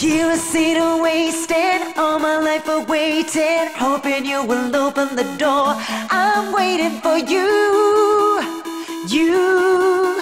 You and the wasted all my life I waited, hoping you will open the door. I'm waiting for you, you.